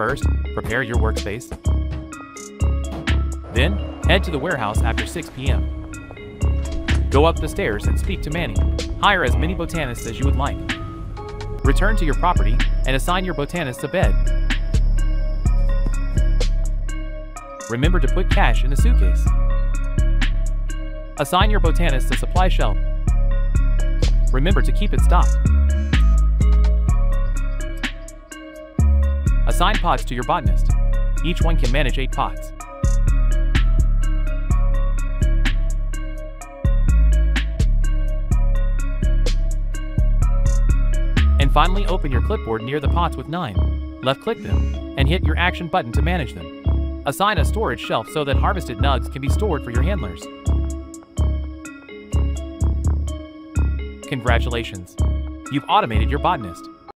First, prepare your workspace. Then, head to the warehouse after 6 p.m. Go up the stairs and speak to Manny. Hire as many botanists as you would like. Return to your property and assign your botanist a bed. Remember to put cash in a suitcase. Assign your botanist a supply shelf. Remember to keep it stocked. Assign pots to your botanist. Each one can manage 8 pots. And finally open your clipboard near the pots with 9. Left click them, and hit your action button to manage them. Assign a storage shelf so that harvested nugs can be stored for your handlers. Congratulations! You've automated your botanist.